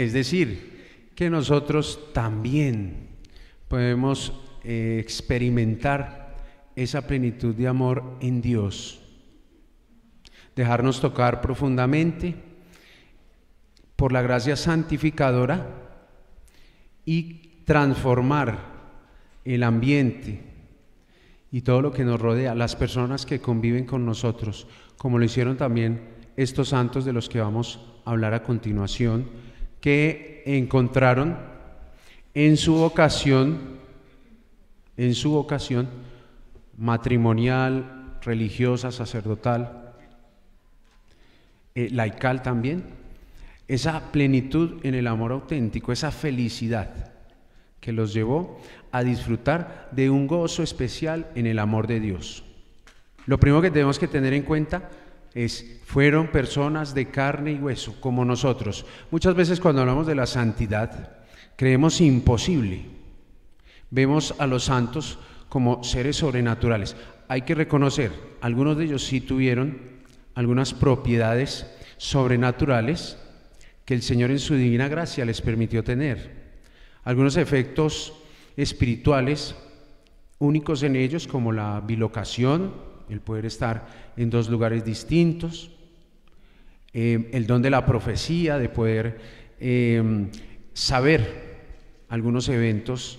Es decir, que nosotros también podemos eh, experimentar esa plenitud de amor en Dios, dejarnos tocar profundamente por la gracia santificadora y transformar el ambiente y todo lo que nos rodea, las personas que conviven con nosotros, como lo hicieron también estos santos de los que vamos a hablar a continuación, que encontraron en su vocación, en su vocación matrimonial, religiosa, sacerdotal, eh, laical también, esa plenitud en el amor auténtico, esa felicidad que los llevó a disfrutar de un gozo especial en el amor de Dios. Lo primero que tenemos que tener en cuenta fueron personas de carne y hueso, como nosotros. Muchas veces cuando hablamos de la santidad, creemos imposible. Vemos a los santos como seres sobrenaturales. Hay que reconocer, algunos de ellos sí tuvieron algunas propiedades sobrenaturales que el Señor en su divina gracia les permitió tener. Algunos efectos espirituales únicos en ellos, como la bilocación, el poder estar en dos lugares distintos, eh, el don de la profecía, de poder eh, saber algunos eventos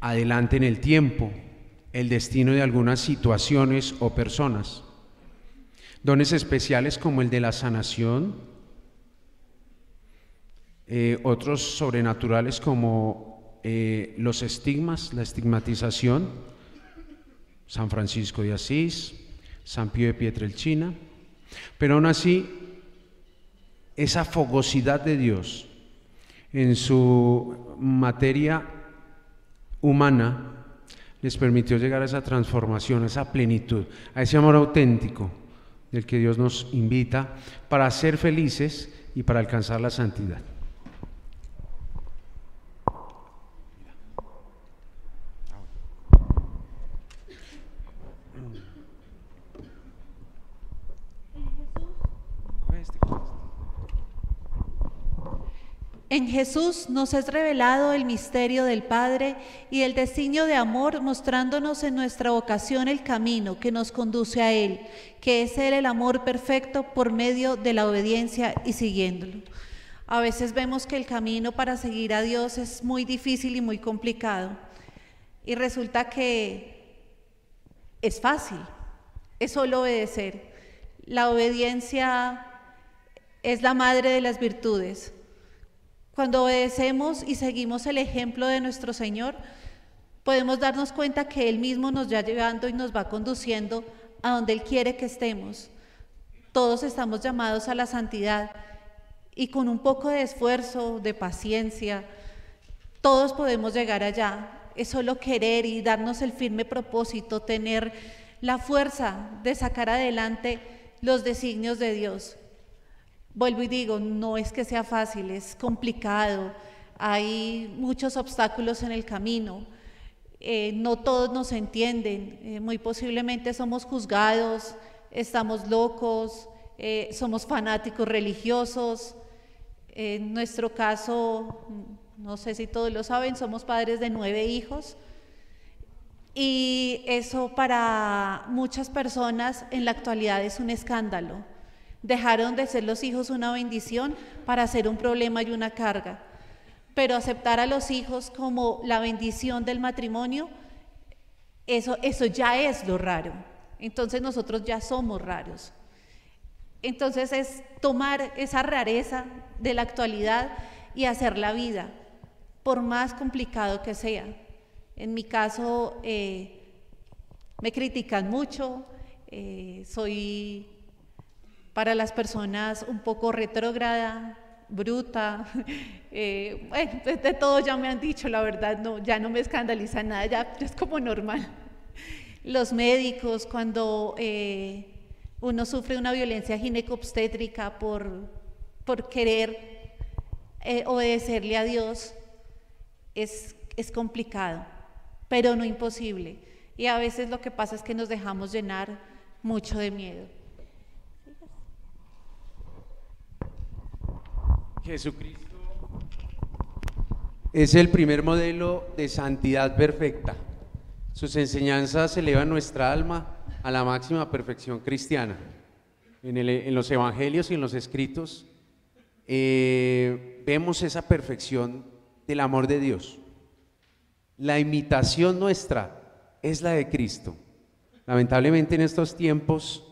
adelante en el tiempo, el destino de algunas situaciones o personas. Dones especiales como el de la sanación, eh, otros sobrenaturales como eh, los estigmas, la estigmatización, San Francisco de Asís, San Pío de Pietrelcina, pero aún así esa fogosidad de Dios en su materia humana les permitió llegar a esa transformación, a esa plenitud, a ese amor auténtico del que Dios nos invita para ser felices y para alcanzar la santidad. En Jesús nos es revelado el misterio del Padre y el designio de amor, mostrándonos en nuestra vocación el camino que nos conduce a Él, que es Él el amor perfecto por medio de la obediencia y siguiéndolo. A veces vemos que el camino para seguir a Dios es muy difícil y muy complicado. Y resulta que es fácil, es solo obedecer. La obediencia es la madre de las virtudes. Cuando obedecemos y seguimos el ejemplo de nuestro Señor, podemos darnos cuenta que Él mismo nos va llevando y nos va conduciendo a donde Él quiere que estemos. Todos estamos llamados a la santidad y con un poco de esfuerzo, de paciencia, todos podemos llegar allá. Es solo querer y darnos el firme propósito, tener la fuerza de sacar adelante los designios de Dios. Vuelvo y digo, no es que sea fácil, es complicado, hay muchos obstáculos en el camino, eh, no todos nos entienden, eh, muy posiblemente somos juzgados, estamos locos, eh, somos fanáticos religiosos. En nuestro caso, no sé si todos lo saben, somos padres de nueve hijos. Y eso para muchas personas en la actualidad es un escándalo. Dejaron de ser los hijos una bendición para ser un problema y una carga. Pero aceptar a los hijos como la bendición del matrimonio, eso, eso ya es lo raro. Entonces nosotros ya somos raros. Entonces es tomar esa rareza de la actualidad y hacer la vida, por más complicado que sea. En mi caso, eh, me critican mucho, eh, soy para las personas un poco retrógrada, bruta, eh, bueno, de todo ya me han dicho, la verdad, no, ya no me escandaliza nada, ya, es como normal. Los médicos, cuando eh, uno sufre una violencia ginecobstétrica por, por querer eh, obedecerle a Dios, es, es complicado, pero no imposible. Y a veces lo que pasa es que nos dejamos llenar mucho de miedo. Jesucristo Es el primer modelo de santidad perfecta. Sus enseñanzas elevan nuestra alma a la máxima perfección cristiana. En, los evangelios y en los escritos eh, vemos esa perfección del amor de Dios. La imitación nuestra es la de Cristo. Lamentablemente en estos tiempos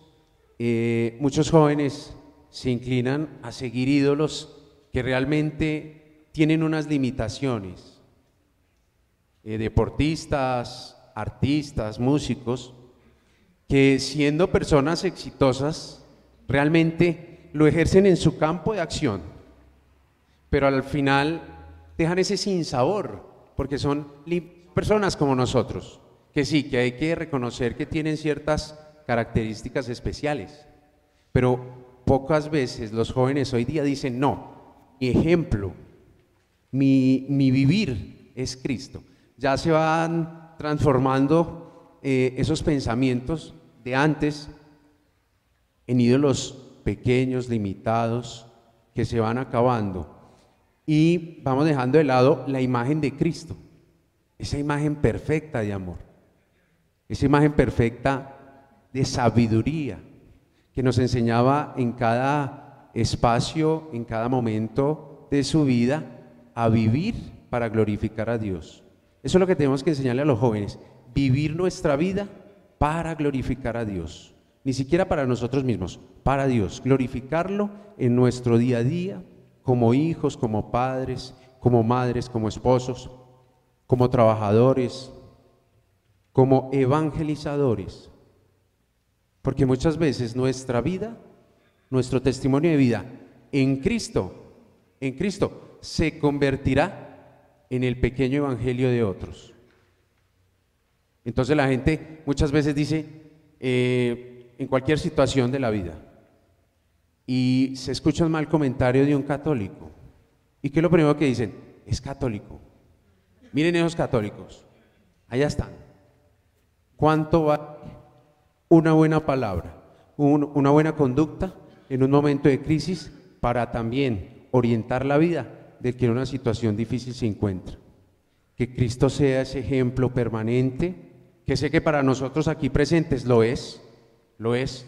eh, muchos jóvenes se inclinan a seguir ídolos que realmente tienen unas limitaciones. Eh, deportistas, artistas, músicos, que siendo personas exitosas, realmente lo ejercen en su campo de acción, pero al final dejan ese sinsabor, porque son personas como nosotros, que sí, que hay que reconocer que tienen ciertas características especiales, pero pocas veces los jóvenes hoy día dicen, no, mi ejemplo, mi, vivir es Cristo. Ya se van transformando eh, esos pensamientos de antes en ídolos pequeños, limitados, que se van acabando. Y vamos dejando de lado la imagen de Cristo, esa imagen perfecta de amor, esa imagen perfecta de sabiduría que nos enseñaba en cada espacio, en cada momento de su vida, a vivir para glorificar a Dios. Eso es lo que tenemos que enseñarle a los jóvenes, vivir nuestra vida para glorificar a Dios. Ni siquiera para nosotros mismos, para Dios. Glorificarlo en nuestro día a día, como hijos, como padres, como madres, como esposos, como trabajadores, como evangelizadores. Porque muchas veces nuestra vida, nuestro testimonio de vida en Cristo, en Cristo, se convertirá en el pequeño evangelio de otros. Entonces la gente muchas veces dice, eh, en cualquier situación de la vida, y se escucha un mal comentario de un católico, ¿y qué es lo primero que dicen? Es católico. Miren esos católicos, allá están. ¿Cuánto va una buena palabra, una buena conducta en un momento de crisis para también orientar la vida de que en una situación difícil se encuentra? Que Cristo sea ese ejemplo permanente que sé que para nosotros aquí presentes lo es, lo es,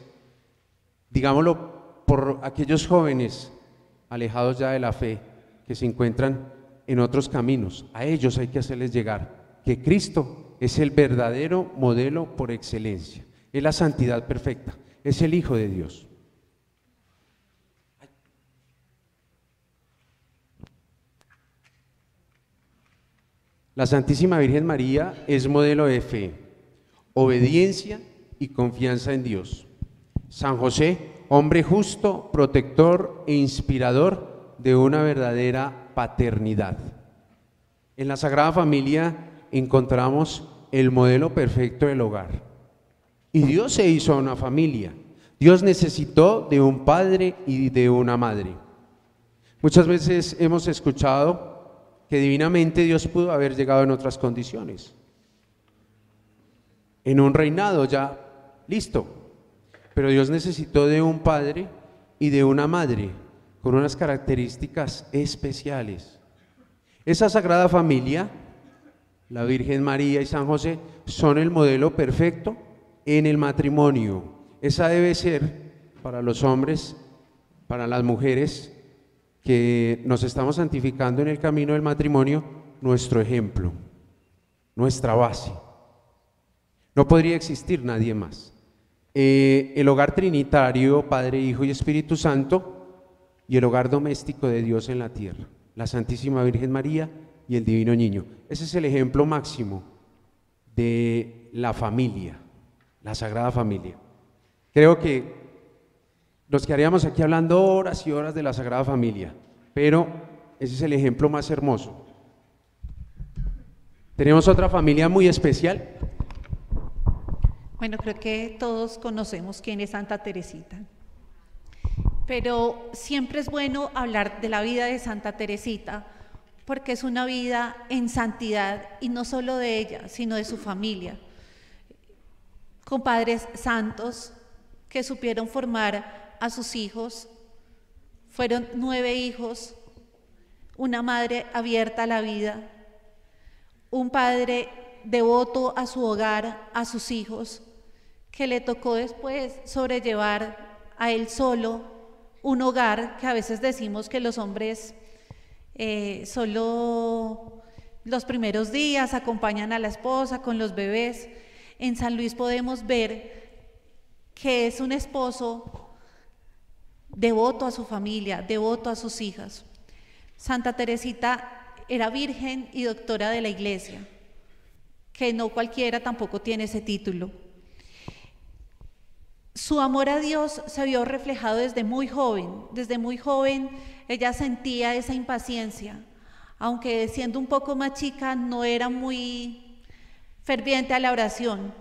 digámoslo por aquellos jóvenes alejados ya de la fe, que se encuentran en otros caminos, a ellos hay que hacerles llegar que Cristo es el verdadero modelo por excelencia, es la santidad perfecta, es el Hijo de Dios. La Santísima Virgen María es modelo de fe, obediencia y confianza en Dios. San José, hombre justo, protector e inspirador de una verdadera paternidad. En la Sagrada Familia encontramos el modelo perfecto del hogar. Y Dios se hizo una familia. Dios necesitó de un padre y de una madre. Muchas veces hemos escuchado que divinamente Dios pudo haber llegado en otras condiciones en un reinado ya listo. Pero Dios necesitó de un padre y de una madre con unas características especiales. Esa sagrada familia, la Virgen María y San José, son el modelo perfecto en el matrimonio. Esa debe ser para los hombres, para las mujeres que nos estamos santificando en el camino del matrimonio, nuestro ejemplo, nuestra base. No podría existir nadie más. Eh, el hogar trinitario, Padre, Hijo y Espíritu Santo, y el hogar doméstico de Dios en la tierra, la Santísima Virgen María y el Divino Niño. Ese es el ejemplo máximo de la familia, la Sagrada Familia. Creo que nos quedaríamos aquí hablando horas y horas de la Sagrada Familia, pero ese es el ejemplo más hermoso. Tenemos otra familia muy especial bueno, creo que todos conocemos quién es Santa Teresita. Pero siempre es bueno hablar de la vida de Santa Teresita porque es una vida en santidad y no solo de ella, sino de su familia. Con padres santos que supieron formar a sus hijos. Fueron nueve hijos, una madre abierta a la vida, un padre devoto a su hogar, a sus hijos, que le tocó después sobrellevar a él solo un hogar que a veces decimos que los hombres eh, solo los primeros días acompañan a la esposa con los bebés. En San Luis podemos ver que es un esposo devoto a su familia, devoto a sus hijas. Santa Teresita era virgen y doctora de la iglesia, que no cualquiera tampoco tiene ese título. Su amor a Dios se vio reflejado desde muy joven. Desde muy joven ella sentía esa impaciencia, aunque siendo un poco más chica no era muy ferviente a la oración,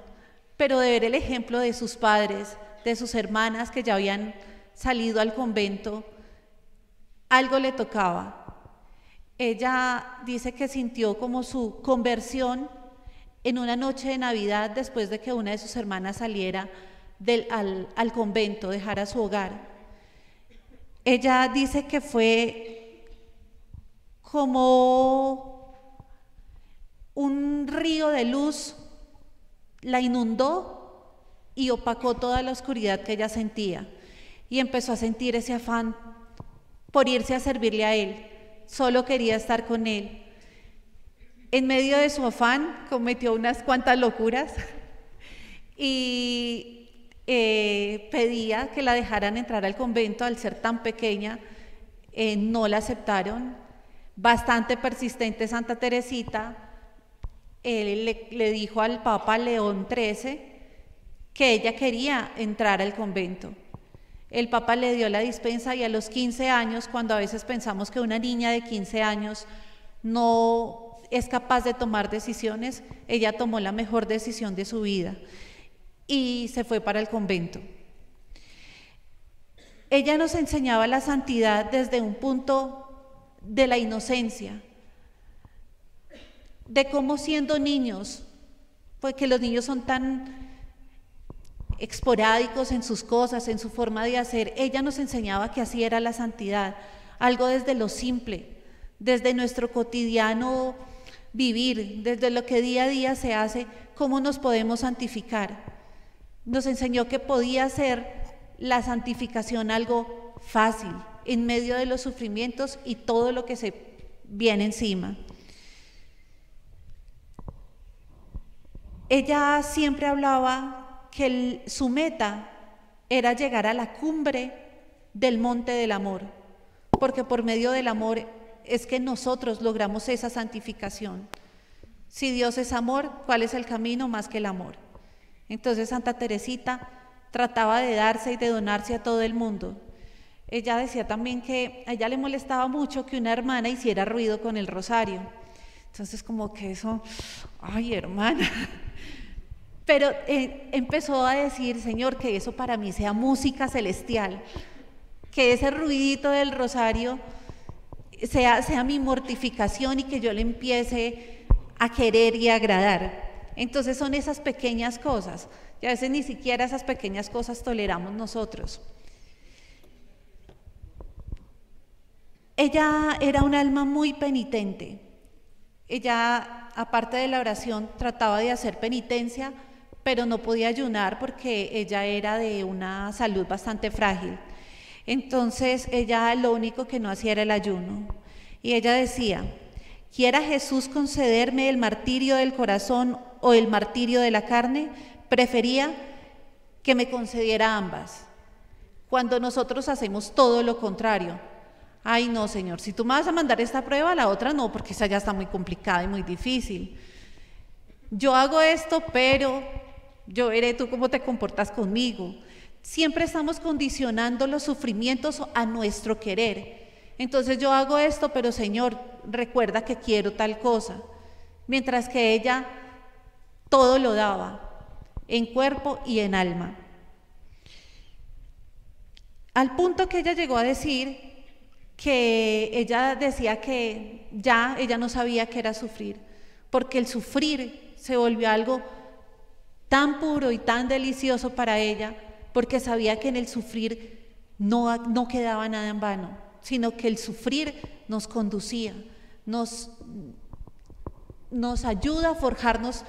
pero de ver el ejemplo de sus padres, de sus hermanas que ya habían salido al convento, algo le tocaba. Ella dice que sintió como su conversión en una noche de Navidad después de que una de sus hermanas saliera del, al, al convento, dejara su hogar. Ella dice que fue como un río de luz, la inundó y opacó toda la oscuridad que ella sentía y empezó a sentir ese afán por irse a servirle a él. Solo quería estar con él. En medio de su afán cometió unas cuantas locuras y eh, pedía que la dejaran entrar al convento al ser tan pequeña. Eh, no la aceptaron. Bastante persistente Santa Teresita. Le, le dijo al Papa León XIII que ella quería entrar al convento. El Papa le dio la dispensa y a los 15 años, cuando a veces pensamos que una niña de 15 años no es capaz de tomar decisiones, ella tomó la mejor decisión de su vida y se fue para el convento. Ella nos enseñaba la santidad desde un punto de la inocencia, de cómo siendo niños, porque los niños son tan esporádicos en sus cosas, en su forma de hacer. Ella nos enseñaba que así era la santidad, algo desde lo simple, desde nuestro cotidiano vivir, desde lo que día a día se hace, cómo nos podemos santificar. Nos enseñó que podía ser la santificación algo fácil en medio de los sufrimientos y todo lo que se viene encima. Ella siempre hablaba que su meta era llegar a la cumbre del monte del amor, porque por medio del amor es que nosotros logramos esa santificación. Si Dios es amor, ¿cuál es el camino más que el amor? Entonces Santa Teresita trataba de darse y de donarse a todo el mundo. Ella decía también que a ella le molestaba mucho que una hermana hiciera ruido con el rosario. Entonces como que eso, ay hermana, pero eh, empezó a decir, Señor, que eso para mí sea música celestial, que ese ruidito del rosario sea, sea mi mortificación y que yo le empiece a querer y agradar. Entonces son esas pequeñas cosas, y a veces ni siquiera esas pequeñas cosas toleramos nosotros. Ella era un alma muy penitente. Ella, aparte de la oración, trataba de hacer penitencia pero no podía ayunar porque ella era de una salud bastante frágil. Entonces ella lo único que no hacía era el ayuno. Y ella decía, quiera Jesús concederme el martirio del corazón o el martirio de la carne, prefería que me concediera ambas. Cuando nosotros hacemos todo lo contrario, ay no, Señor, si tú me vas a mandar esta prueba, la otra no, porque esa ya está muy complicada y muy difícil. Yo hago esto, pero yo veré tú cómo te comportas conmigo. Siempre estamos condicionando los sufrimientos a nuestro querer. Entonces yo hago esto, pero Señor, recuerda que quiero tal cosa. Mientras que ella todo lo daba, en cuerpo y en alma. Al punto que ella llegó a decir que ella decía que ya ella no sabía qué era sufrir, porque el sufrir se volvió algo tan puro y tan delicioso para ella, porque sabía que en el sufrir no, no quedaba nada en vano, sino que el sufrir nos conducía, nos, nos ayuda a forjarnos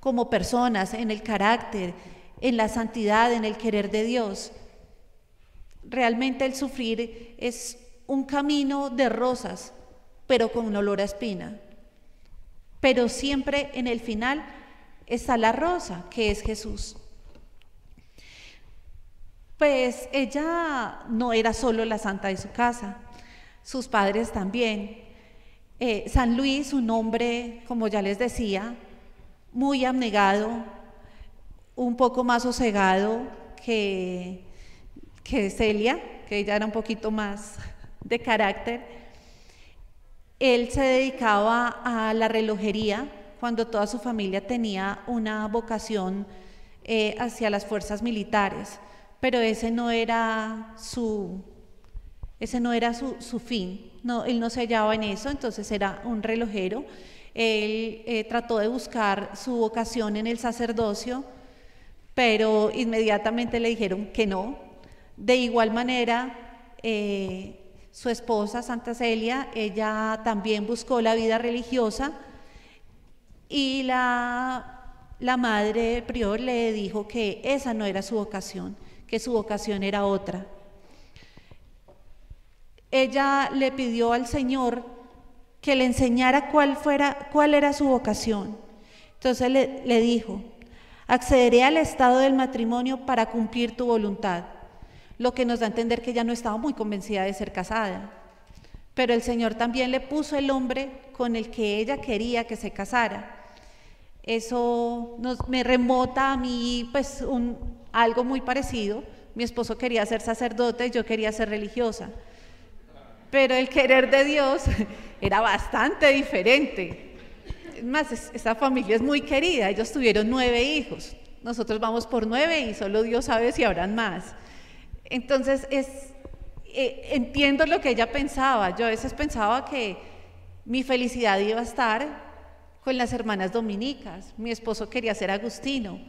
como personas en el carácter, en la santidad, en el querer de Dios. Realmente el sufrir es un camino de rosas, pero con olor a espina. Pero siempre en el final está la rosa, que es Jesús. Pues ella no era solo la santa de su casa, sus padres también. Eh, San Luis, un hombre, como ya les decía, muy abnegado, un poco más sosegado que, que Celia, que ella era un poquito más de carácter. Él se dedicaba a la relojería cuando toda su familia tenía una vocación eh, hacia las fuerzas militares, pero ese no era su, ese no era su, su fin, no, él no se hallaba en eso, entonces era un relojero. Él eh, trató de buscar su vocación en el sacerdocio, pero inmediatamente le dijeron que no. De igual manera, eh, su esposa, Santa Celia, ella también buscó la vida religiosa y la, la madre prior le dijo que esa no era su vocación, que su vocación era otra. Ella le pidió al Señor que le enseñara cuál, fuera, cuál era su vocación. Entonces le, le dijo, accederé al estado del matrimonio para cumplir tu voluntad, lo que nos da a entender que ella no estaba muy convencida de ser casada. Pero el Señor también le puso el hombre con el que ella quería que se casara. Eso me remota a mí pues algo muy parecido. Mi esposo quería ser sacerdote, yo quería ser religiosa. Pero el querer de Dios era bastante diferente. Es más, esta familia es muy querida, ellos tuvieron nueve hijos, nosotros vamos por nueve y solo Dios sabe si habrán más. Entonces, es, eh, entiendo lo que ella pensaba, yo a veces pensaba que mi felicidad iba a estar con las hermanas dominicas, mi esposo quería ser agustino,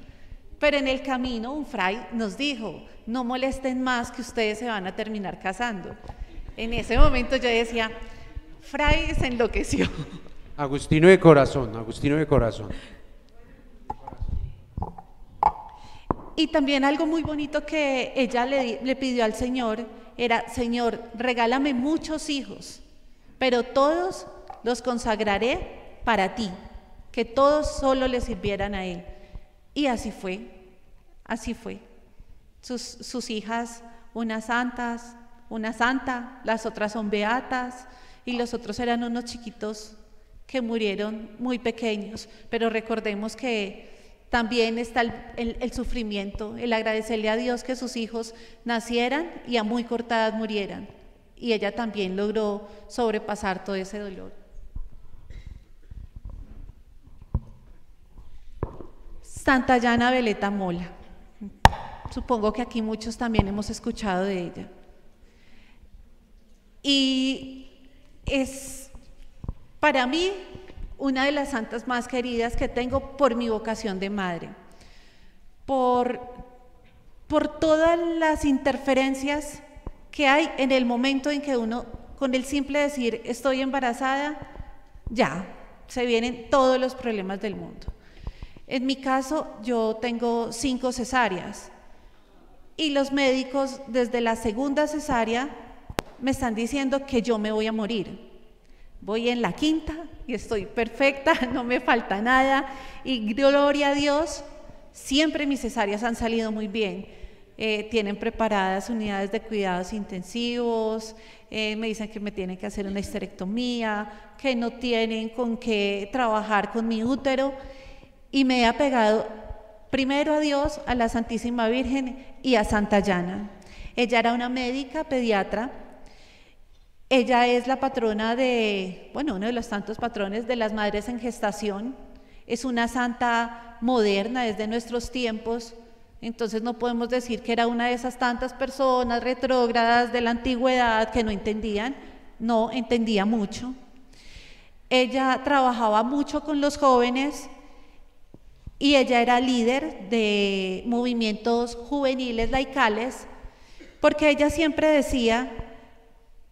pero en el camino un fray nos dijo, no molesten más que ustedes se van a terminar casando. En ese momento yo decía, Fray se enloqueció. Agustino de corazón, Agustino de corazón. Y también algo muy bonito que ella le, le, pidió al Señor era, Señor, regálame muchos hijos, pero todos los consagraré para ti, que todos solo le sirvieran a Él. Y así fue, así fue. Sus, sus hijas, unas santas, una santa, las otras son beatas y los otros eran unos chiquitos que murieron muy pequeños. Pero recordemos que también está el, el, sufrimiento, el agradecerle a Dios que sus hijos nacieran y a muy corta edad murieran. Y ella también logró sobrepasar todo ese dolor. Santa Llana Veleta Mola. Supongo que aquí muchos también hemos escuchado de ella. Y es para mí una de las santas más queridas que tengo por mi vocación de madre, por, por todas las interferencias que hay en el momento en que uno, con el simple decir estoy embarazada, ya, se vienen todos los problemas del mundo. En mi caso, yo tengo cinco cesáreas y los médicos desde la segunda cesárea me están diciendo que yo me voy a morir. Voy en la quinta y estoy perfecta, no me falta nada y gloria a Dios, siempre mis cesáreas han salido muy bien. Eh, tienen preparadas unidades de cuidados intensivos, eh, me dicen que me tienen que hacer una histerectomía, que no tienen con qué trabajar con mi útero y me he apegado primero a Dios, a la Santísima Virgen y a Santa Llana. Ella era una médica pediatra ella es la patrona de, bueno, uno de los tantos patrones de las madres en gestación. Es una santa moderna desde nuestros tiempos. Entonces no podemos decir que era una de esas tantas personas retrógradas de la antigüedad que no entendían. No, entendía mucho. Ella trabajaba mucho con los jóvenes y ella era líder de movimientos juveniles laicales porque ella siempre decía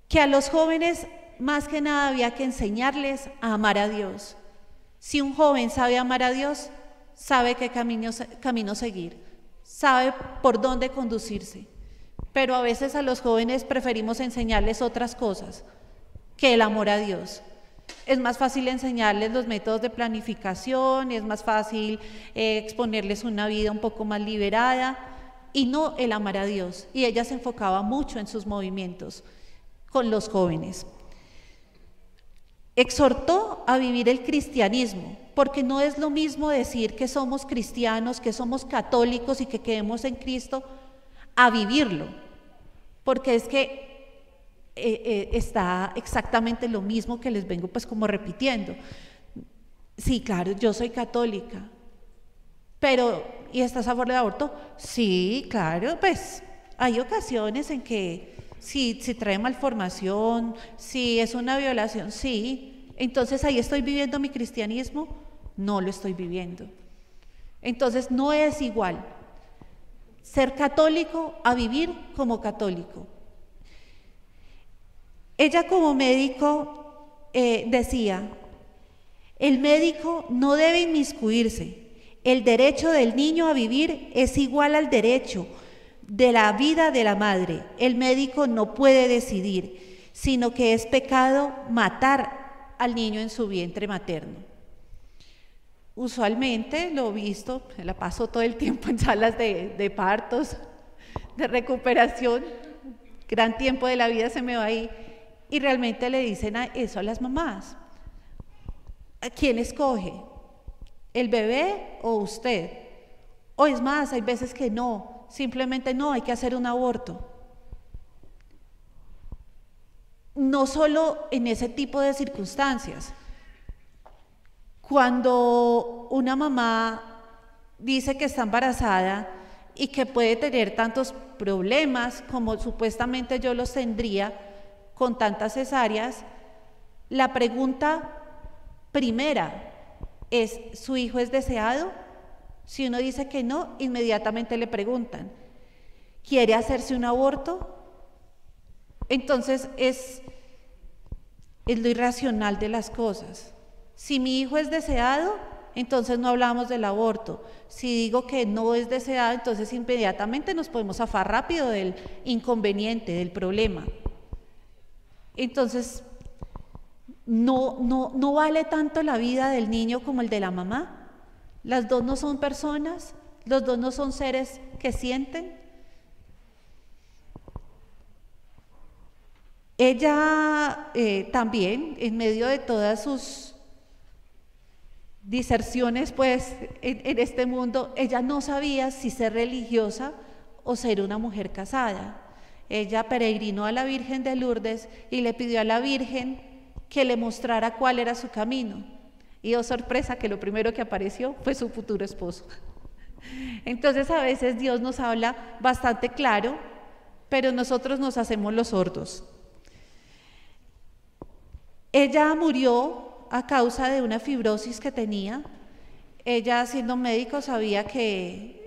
que a los jóvenes más que nada había que enseñarles a amar a Dios. Si un joven sabe amar a Dios, sabe qué camino, camino seguir, sabe por dónde conducirse. Pero a veces a los jóvenes preferimos enseñarles otras cosas que el amor a Dios. Es más fácil enseñarles los métodos de planificación, es más fácil eh, exponerles una vida un poco más liberada y no el amar a Dios. Y ella se enfocaba mucho en sus movimientos con los jóvenes. Exhortó a vivir el cristianismo, porque no es lo mismo decir que somos cristianos, que somos católicos y que quedemos en Cristo, a vivirlo, porque es que eh, eh, está exactamente lo mismo que les vengo pues como repitiendo. Sí, claro, yo soy católica, pero ¿y estás a favor del aborto? Sí, claro, pues hay ocasiones en que si, si trae malformación, si es una violación, sí. Entonces ahí estoy viviendo mi cristianismo, no lo estoy viviendo. Entonces no es igual ser católico a vivir como católico. Ella como médico eh, decía, el médico no debe inmiscuirse. El derecho del niño a vivir es igual al derecho de la vida de la madre. El médico no puede decidir, sino que es pecado matar al niño en su vientre materno. Usualmente lo he visto, la paso todo el tiempo en salas de, de partos, de recuperación, gran tiempo de la vida se me va ahí y realmente le dicen eso a las mamás. ¿Quién escoge? ¿El bebé o usted? O es más, hay veces que no, simplemente no, hay que hacer un aborto. No solo en ese tipo de circunstancias. Cuando una mamá dice que está embarazada y que puede tener tantos problemas como supuestamente yo los tendría, con tantas cesáreas, la pregunta primera es, ¿su hijo es deseado? Si uno dice que no, inmediatamente le preguntan, ¿quiere hacerse un aborto? Entonces es, es lo irracional de las cosas. Si mi hijo es deseado, entonces no hablamos del aborto. Si digo que no es deseado, entonces inmediatamente nos podemos zafar rápido del inconveniente, del problema. Entonces, no, no, no vale tanto la vida del niño como el de la mamá. Las dos no son personas, los dos no son seres que sienten. Ella eh, también, en medio de todas sus diserciones, pues, en, en este mundo, ella no sabía si ser religiosa o ser una mujer casada ella peregrinó a la Virgen de Lourdes y le pidió a la Virgen que le mostrara cuál era su camino. Y oh sorpresa que lo primero que apareció fue su futuro esposo. Entonces a veces Dios nos habla bastante claro, pero nosotros nos hacemos los sordos. Ella murió a causa de una fibrosis que tenía. Ella siendo médico sabía que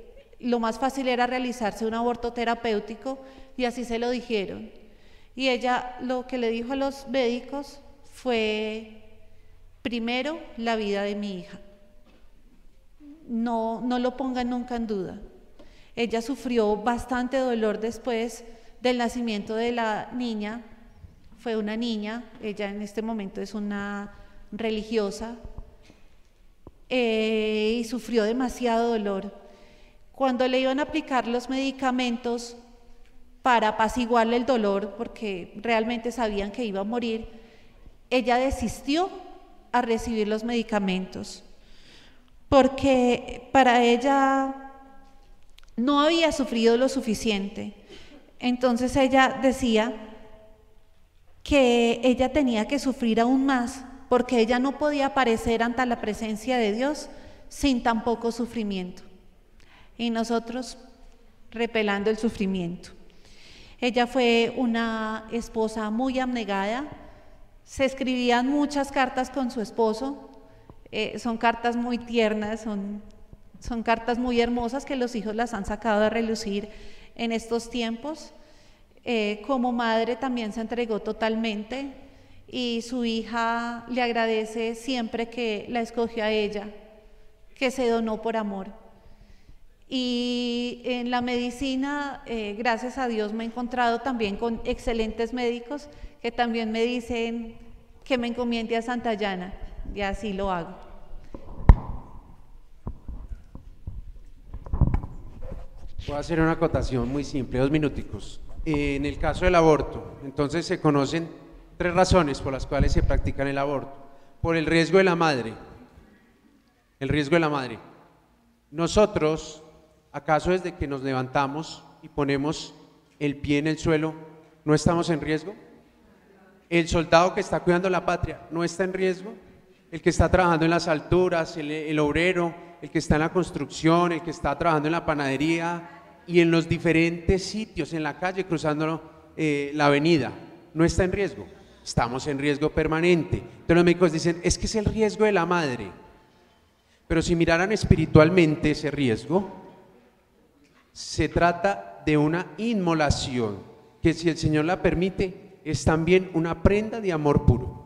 lo más fácil era realizarse un aborto terapéutico y así se lo dijeron. Y ella lo que le dijo a los médicos fue, primero, la vida de mi hija. No, no lo pongan nunca en duda. Ella sufrió bastante dolor después del nacimiento de la niña. Fue una niña, ella en este momento es una religiosa, eh, y sufrió demasiado dolor. Cuando le iban a aplicar los medicamentos, para apaciguarle el dolor, porque realmente sabían que iba a morir, ella desistió a recibir los medicamentos, porque para ella no había sufrido lo suficiente. Entonces ella decía que ella tenía que sufrir aún más, porque ella no podía aparecer ante la presencia de Dios sin tan poco sufrimiento. Y nosotros repelando el sufrimiento. Ella fue una esposa muy abnegada, se escribían muchas cartas con su esposo, eh, son cartas muy tiernas, son, son cartas muy hermosas que los hijos las han sacado a relucir en estos tiempos. Eh, como madre también se entregó totalmente y su hija le agradece siempre que la escogió a ella, que se donó por amor. Y en la medicina, eh, gracias a Dios, me he encontrado también con excelentes médicos que también me dicen que me encomiende a Santa Llana, y así lo hago. Voy a hacer una acotación muy simple, dos minuticos. Eh, en el caso del aborto, entonces se conocen tres razones por las cuales se practica el aborto. Por el riesgo de la madre. El riesgo de la madre. Nosotros, ¿acaso desde que nos levantamos y ponemos el pie en el suelo, no estamos en riesgo? El soldado que está cuidando la patria, ¿no está en riesgo? El que está trabajando en las alturas, el, obrero, el que está en la construcción, el que está trabajando en la panadería, y en los diferentes sitios, en la calle, cruzando eh, la avenida, no está en riesgo. Estamos en riesgo permanente. Entonces los médicos dicen, es que es el riesgo de la madre. Pero si miraran espiritualmente ese riesgo, se trata de una inmolación, que si el Señor la permite, es también una prenda de amor puro.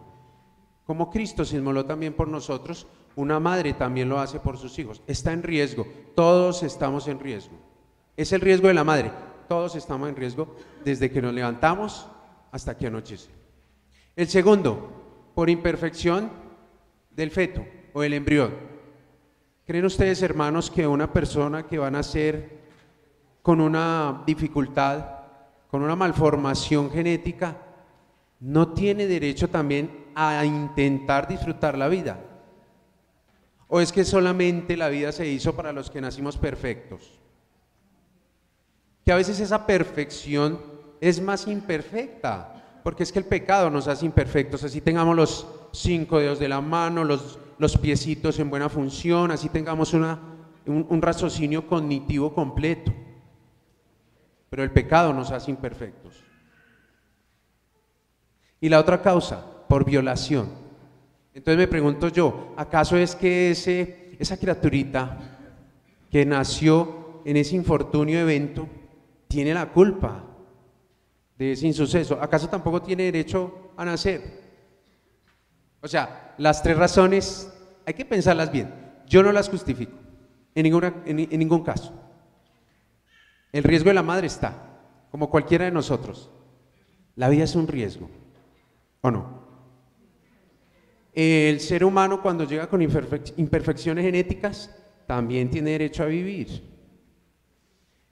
Como Cristo se inmoló también por nosotros, una madre también lo hace por sus hijos. Está en riesgo, todos estamos en riesgo. Es el riesgo de la madre. Todos estamos en riesgo desde que nos levantamos hasta que anochece. El segundo, por imperfección del feto o el embrión. ¿Creen ustedes, hermanos, que una persona que va a nacer con una dificultad, con una malformación genética, no tiene derecho también a intentar disfrutar la vida? ¿O es que solamente la vida se hizo para los que nacimos perfectos? que a veces esa perfección es más imperfecta, porque es que el pecado nos hace imperfectos, así tengamos los cinco dedos de la mano, los, los piecitos en buena función, así tengamos una, un, un raciocinio cognitivo completo, pero el pecado nos hace imperfectos. Y la otra causa, por violación. Entonces me pregunto yo, ¿acaso es que ese, esa criaturita que nació en ese infortunio evento, tiene la culpa de ese insuceso. ¿Acaso tampoco tiene derecho a nacer? O sea, las tres razones hay que pensarlas bien. Yo no las justifico en, ninguna, en, ningún caso. El riesgo de la madre está, como cualquiera de nosotros. La vida es un riesgo, ¿o no? El ser humano cuando llega con imperfecciones genéticas también tiene derecho a vivir.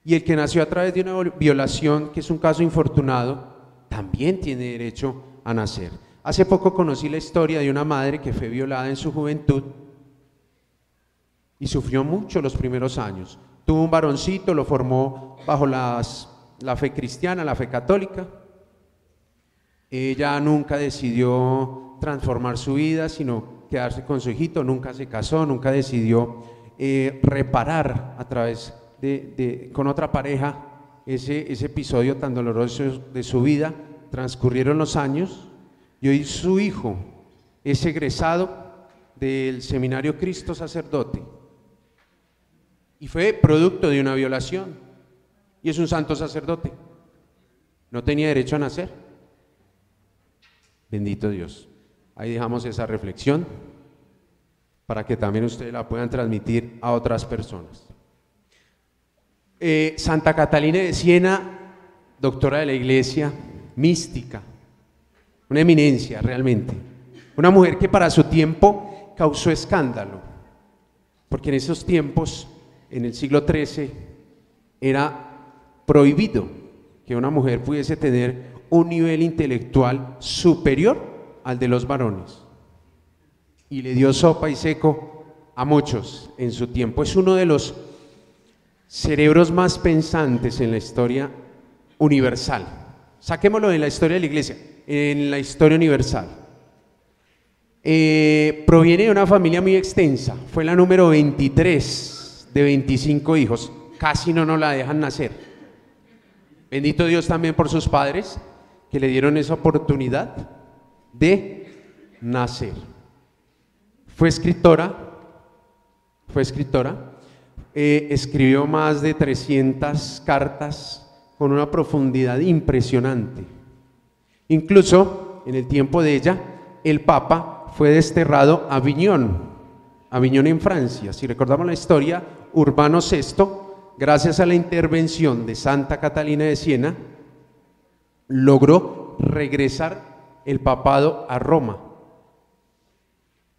Y el que nació a través de una violación, que es un caso infortunado, también tiene derecho a nacer. Hace poco conocí la historia de una madre que fue violada en su juventud y sufrió mucho los primeros años. Tuvo un varoncito, lo formó bajo la fe cristiana, la fe católica. Ella nunca decidió transformar su vida, sino quedarse con su hijito, nunca se casó, nunca decidió eh, reparar a través de de, con otra pareja ese, ese episodio tan doloroso de su vida. Transcurrieron los años y hoy su hijo es egresado del seminario Cristo sacerdote y fue producto de una violación y es un santo sacerdote. No tenía derecho a nacer. Bendito Dios. Ahí dejamos esa reflexión para que también ustedes la puedan transmitir a otras personas. Eh, Santa Catalina de Siena, doctora de la iglesia, mística, una eminencia realmente, una mujer que para su tiempo causó escándalo, porque en esos tiempos, en el siglo XIII, era prohibido que una mujer pudiese tener un nivel intelectual superior al de los varones. Y le dio sopa y seco a muchos en su tiempo. Es uno de los cerebros más pensantes en la historia universal. Saquémoslo de la historia de la iglesia, en la historia universal. Eh, proviene de una familia muy extensa, fue la número 23 de 25 hijos, casi no nos la dejan nacer. Bendito Dios también por sus padres que le dieron esa oportunidad de nacer. Fue escritora, fue escritora, eh, escribió más de 300 cartas con una profundidad impresionante. Incluso en el tiempo de ella, el Papa fue desterrado a Aviñón, Aviñón en Francia. Si recordamos la historia, Urbano VI, gracias a la intervención de Santa Catalina de Siena, logró regresar el papado a Roma.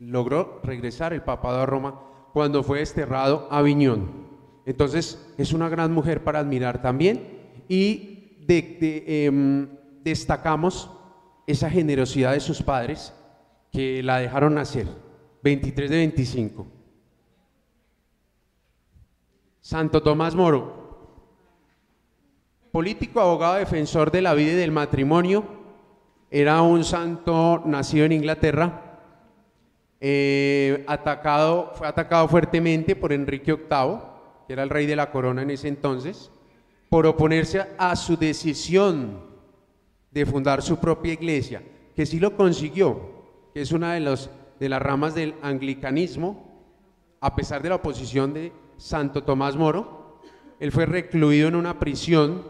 Logró regresar el papado a Roma cuando fue desterrado a Aviñón. Entonces es una gran mujer para admirar también y em, destacamos esa generosidad de sus padres que la dejaron nacer, 23 de 25. Santo Tomás Moro, político, abogado, defensor de la vida y del matrimonio, era un santo nacido en Inglaterra, eh, atacado, fue atacado fuertemente por Enrique VIII, que era el rey de la corona en ese entonces, por oponerse a su decisión de fundar su propia iglesia, que sí lo consiguió, que es una de, los, de las ramas del anglicanismo, a pesar de la oposición de Santo Tomás Moro, él fue recluido en una prisión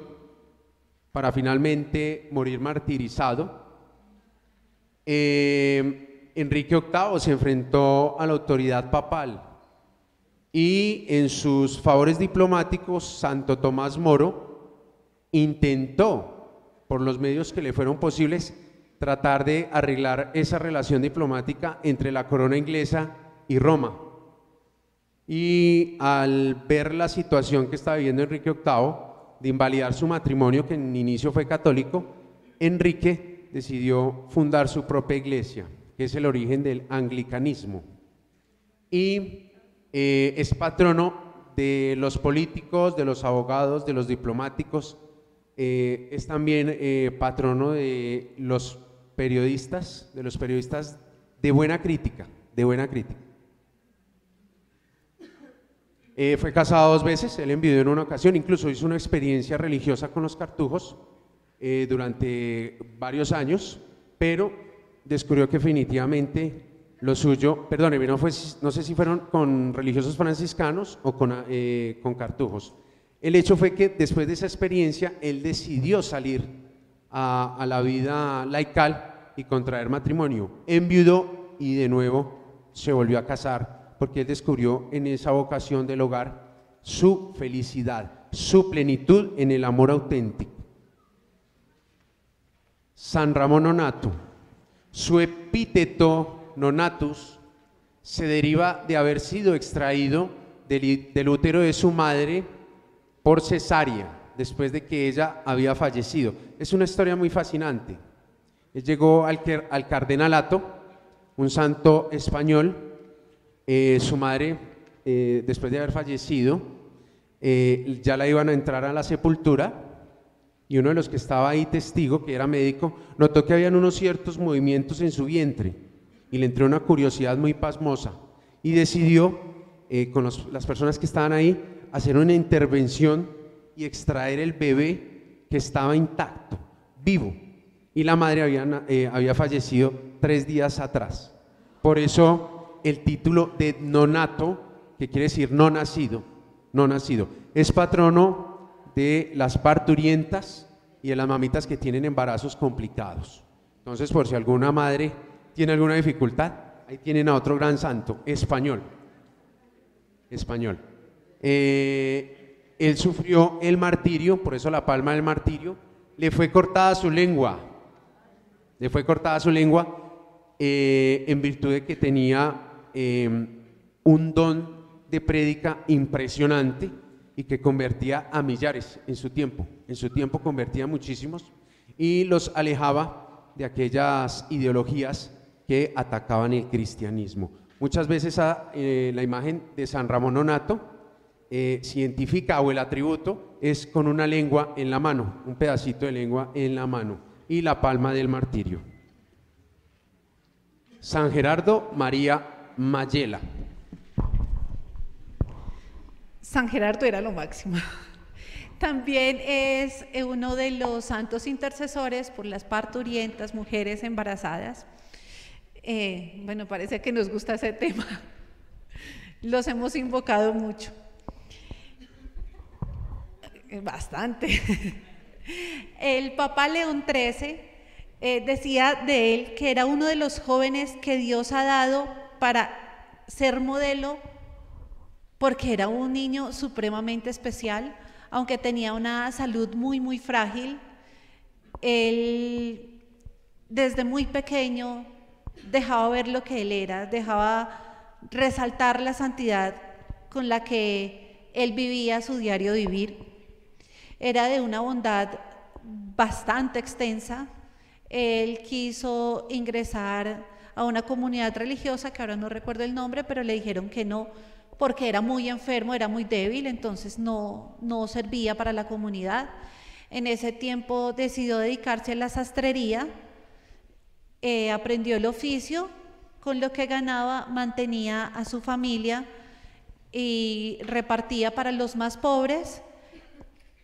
para finalmente morir martirizado. Eh, Enrique VIII se enfrentó a la autoridad papal y en sus favores diplomáticos, Santo Tomás Moro intentó, por los medios que le fueron posibles, tratar de arreglar esa relación diplomática entre la corona inglesa y Roma. Y al ver la situación que estaba viviendo Enrique VIII, de invalidar su matrimonio, que en inicio fue católico, Enrique decidió fundar su propia iglesia, que es el origen del anglicanismo. Y eh, es patrono de los políticos, de los abogados, de los diplomáticos, eh, es también eh, patrono de los periodistas, de los periodistas de buena crítica, de buena crítica. fue casado dos veces, él envió en una ocasión, incluso hizo una experiencia religiosa con los cartujos durante varios años, pero descubrió que definitivamente lo suyo, perdóneme, no, fue, no sé si fueron con religiosos franciscanos o eh, con cartujos. El hecho fue que después de esa experiencia, él decidió salir a, la vida laical y contraer matrimonio. Enviudó y de nuevo se volvió a casar porque él descubrió en esa vocación del hogar su felicidad, su plenitud en el amor auténtico. San Ramón Onato, su epíteto nonatus se deriva de haber sido extraído del, útero de su madre por cesárea, después de que ella había fallecido. Es una historia muy fascinante. Llegó al, al cardenalato, un santo español, eh, su madre, eh, después de haber fallecido, eh, ya la iban a entrar a la sepultura y uno de los que estaba ahí testigo, que era médico, notó que habían unos ciertos movimientos en su vientre y le entró una curiosidad muy pasmosa y decidió eh, con las personas que estaban ahí hacer una intervención y extraer el bebé que estaba intacto, vivo. Y la madre había, eh, había fallecido tres días atrás. Por eso el título de nonato, que quiere decir no nacido, no nacido, es patrono de las parturientas y de las mamitas que tienen embarazos complicados. Entonces, por si alguna madre ¿Tiene alguna dificultad? Ahí tienen a otro gran santo, español. Español. Eh, él sufrió el martirio, por eso la palma del martirio. Le fue cortada su lengua. Le fue cortada su lengua eh, en virtud de que tenía em, un don de prédica impresionante y que convertía a millares en su tiempo. En su tiempo convertía a muchísimos y los alejaba de aquellas ideologías que atacaban el cristianismo. Muchas veces eh, la imagen de San Ramón Onato eh, o el atributo es con una lengua en la mano, un pedacito de lengua en la mano y la palma del martirio. San Gerardo María Mayela. San Gerardo era lo máximo. También es eh, uno de los santos intercesores por las parturientas, mujeres embarazadas. Eh, bueno, parece que nos gusta ese tema. Los hemos invocado mucho. Bastante. El Papa León XIII eh, decía de él que era uno de los jóvenes que Dios ha dado para ser modelo porque era un niño supremamente especial, aunque tenía una salud muy, muy frágil. Él desde muy pequeño dejaba ver lo que él era, dejaba resaltar la santidad con la que él vivía su diario vivir. Era de una bondad bastante extensa. Él quiso ingresar a una comunidad religiosa, que ahora no recuerdo el nombre, pero le dijeron que no, porque era muy enfermo, era muy débil, entonces no, no servía para la comunidad. En ese tiempo decidió dedicarse a la sastrería, eh, aprendió el oficio, con lo que ganaba mantenía a su familia y repartía para los más pobres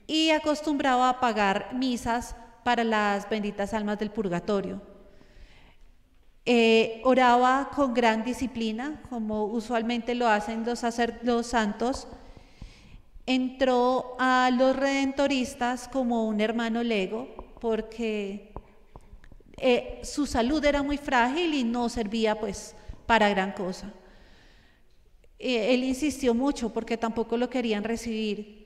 y acostumbraba a pagar misas para las benditas almas del purgatorio. Eh, oraba con gran disciplina, como usualmente lo hacen los, los santos. Entró a los redentoristas como un hermano lego, porque eh, su salud era muy frágil y no servía pues para gran cosa. Eh, él insistió mucho porque tampoco lo querían recibir,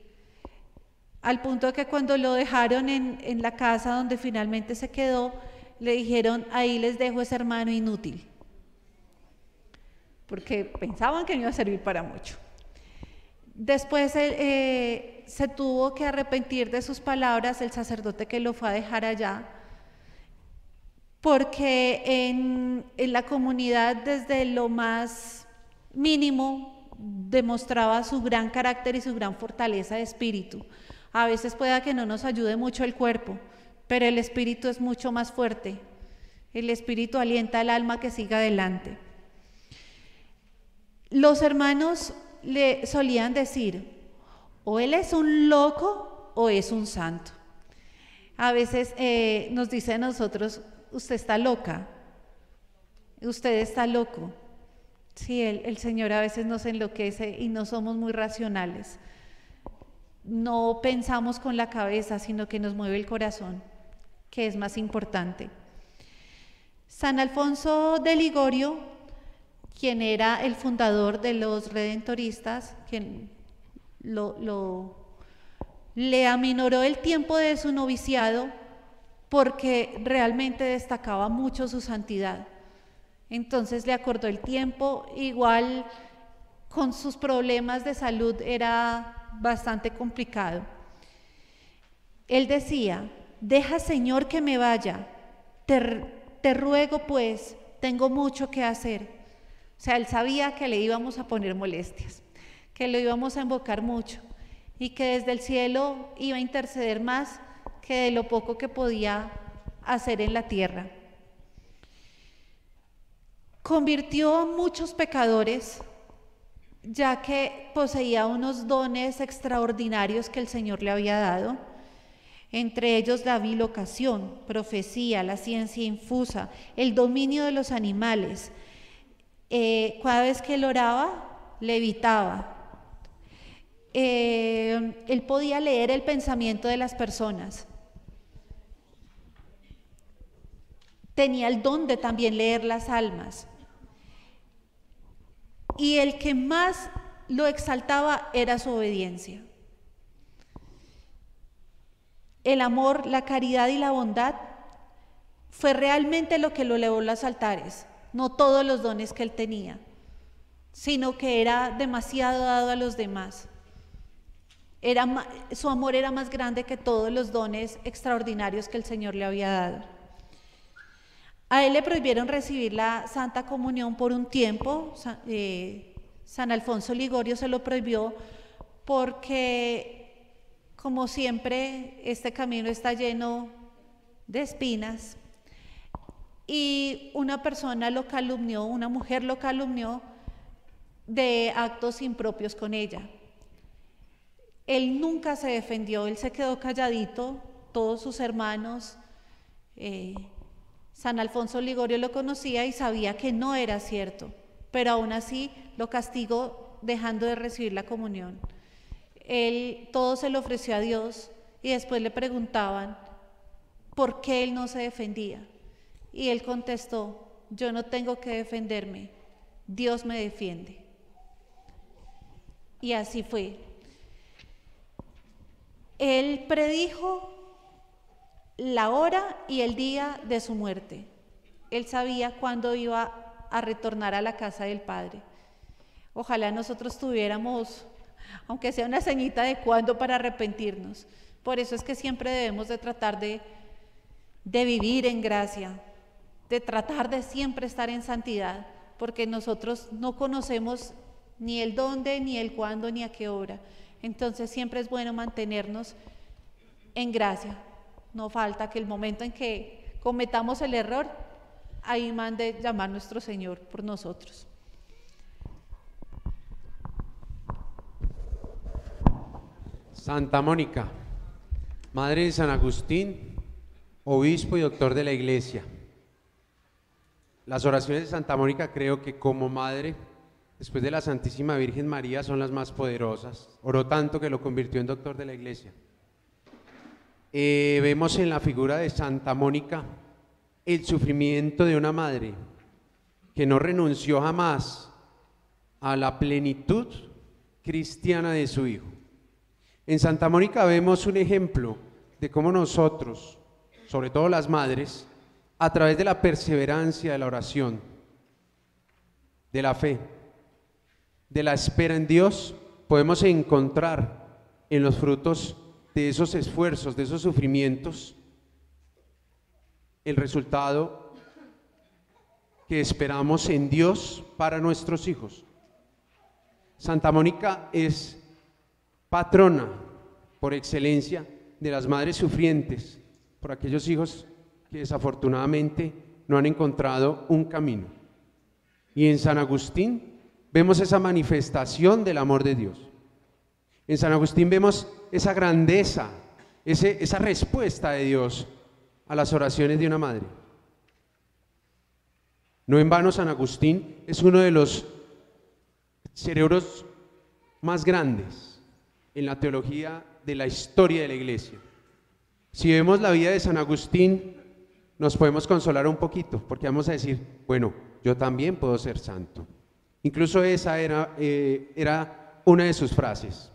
al punto que cuando lo dejaron en la casa donde finalmente se quedó, le dijeron, ahí les dejo ese hermano inútil, porque pensaban que no iba a servir para mucho. Después eh, se tuvo que arrepentir de sus palabras el sacerdote que lo fue a dejar allá, porque en la comunidad desde lo más mínimo demostraba su gran carácter y su gran fortaleza de espíritu. A veces pueda que no nos ayude mucho el cuerpo, pero el espíritu es mucho más fuerte. El espíritu alienta al alma que siga adelante. Los hermanos le solían decir, o él es un loco o es un santo. A veces eh, nos dice a nosotros, usted está loca, usted está loco. Sí, el, el Señor a veces nos enloquece y no somos muy racionales. No pensamos con la cabeza, sino que nos mueve el corazón que es más importante. San Alfonso de Ligorio, quien era el fundador de los redentoristas, quien lo, le aminoró el tiempo de su noviciado porque realmente destacaba mucho su santidad. Entonces le acordó el tiempo, igual con sus problemas de salud era bastante complicado. Él decía, deja Señor que me vaya, te, ruego pues, tengo mucho que hacer. O sea, él sabía que le íbamos a poner molestias, que lo íbamos a invocar mucho y que desde el cielo iba a interceder más que de lo poco que podía hacer en la tierra. Convirtió a muchos pecadores, ya que poseía unos dones extraordinarios que el Señor le había dado entre ellos la bilocación, profecía, la ciencia infusa, el dominio de los animales. Eh, cada vez que él oraba, levitaba. Eh, él podía leer el pensamiento de las personas. Tenía el don de también leer las almas. Y el que más lo exaltaba era su obediencia el amor, la caridad y la bondad fue realmente lo que lo elevó a los altares, no todos los dones que él tenía, sino que era demasiado dado a los demás. Era, su amor era más grande que todos los dones extraordinarios que el Señor le había dado. A él le prohibieron recibir la Santa Comunión por un tiempo. Eh, San Alfonso Ligorio se lo prohibió porque como siempre, este camino está lleno de espinas y una persona lo calumnió, una mujer lo calumnió de actos impropios con ella. Él nunca se defendió, él se quedó calladito, todos sus hermanos, eh, San Alfonso Ligorio lo conocía y sabía que no era cierto, pero aún así lo castigó dejando de recibir la comunión él todo se lo ofreció a Dios y después le preguntaban por qué él no se defendía. Y él contestó, yo no tengo que defenderme, Dios me defiende. Y así fue. Él predijo la hora y el día de su muerte. Él sabía cuándo iba a retornar a la casa del Padre. Ojalá nosotros tuviéramos, aunque sea una ceñita de cuándo para arrepentirnos. Por eso es que siempre debemos de tratar de, de vivir en gracia, de tratar de siempre estar en santidad, porque nosotros no conocemos ni el dónde, ni el cuándo, ni a qué hora. Entonces siempre es bueno mantenernos en gracia. No falta que el momento en que cometamos el error, ahí mande llamar nuestro Señor por nosotros. Santa Mónica, Madre de San Agustín, obispo y doctor de la Iglesia. Las oraciones de Santa Mónica creo que como madre, después de la Santísima Virgen María, son las más poderosas. Oró tanto que lo convirtió en doctor de la Iglesia. Eh, vemos en la figura de Santa Mónica el sufrimiento de una madre que no renunció jamás a la plenitud cristiana de su hijo. En Santa Mónica vemos un ejemplo de cómo nosotros, sobre todo las madres, a través de la perseverancia de la oración, de la fe, de la espera en Dios, podemos encontrar en los frutos de esos esfuerzos, de esos sufrimientos, el resultado que esperamos en Dios para nuestros hijos. Santa Mónica es patrona por excelencia de las madres sufrientes, por aquellos hijos que desafortunadamente no han encontrado un camino. Y en San Agustín vemos esa manifestación del amor de Dios. En San Agustín vemos esa grandeza, esa respuesta de Dios a las oraciones de una madre. No en vano San Agustín es uno de los cerebros más grandes en la teología de la historia de la iglesia. Si vemos la vida de San Agustín, nos podemos consolar un poquito, porque vamos a decir, bueno, yo también puedo ser santo. Incluso esa era, eh, una de sus frases.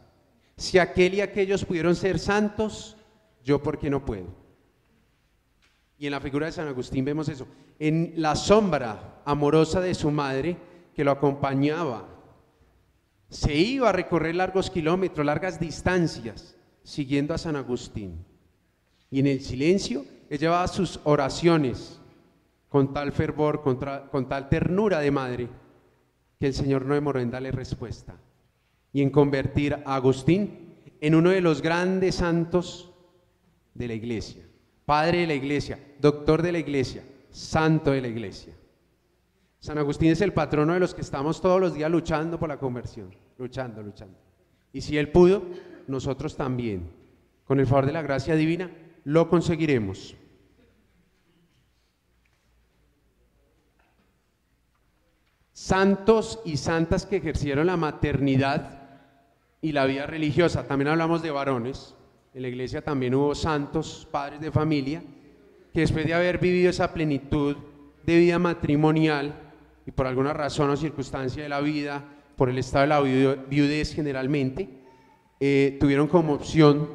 Si aquel y aquellos pudieron ser santos, yo por qué no puedo. Y en la figura de San Agustín vemos eso. En la sombra amorosa de su madre, que lo acompañaba se iba a recorrer largos kilómetros, largas distancias, siguiendo a San Agustín. Y en el silencio, él llevaba sus oraciones con tal fervor, con, tal ternura de madre, que el Señor no demoró en darle respuesta y en convertir a Agustín en uno de los grandes santos de la iglesia, padre de la iglesia, doctor de la iglesia, santo de la iglesia. San Agustín es el patrono de los que estamos todos los días luchando por la conversión luchando, luchando. Y si Él pudo, nosotros también. Con el favor de la gracia divina, lo conseguiremos. Santos y santas que ejercieron la maternidad y la vida religiosa. También hablamos de varones. En la iglesia también hubo santos, padres de familia, que después de haber vivido esa plenitud de vida matrimonial y por alguna razón o circunstancia de la vida por el estado de la viudez generalmente, eh, tuvieron como opción